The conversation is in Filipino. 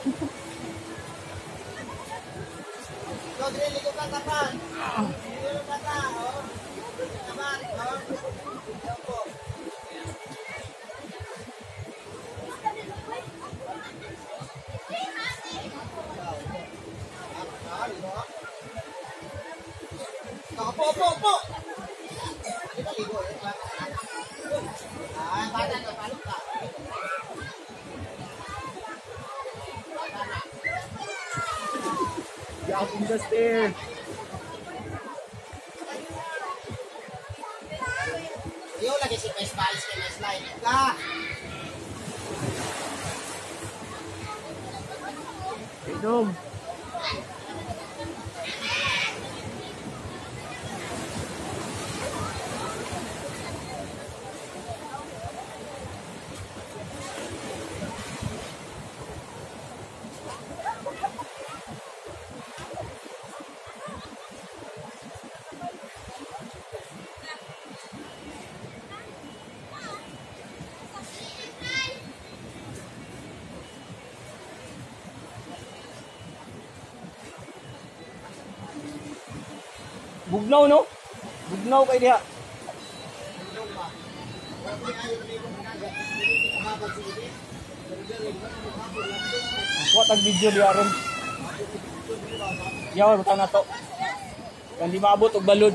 Bata, bata, bata. In the stair. Ayaw lagi si Pes Balis kay Mes Line. Ka! Inom. Bugnaw no? Bugnaw kay diha. Wa tag video diha ron. Yaw ruta na to. Kan di maabot og balod.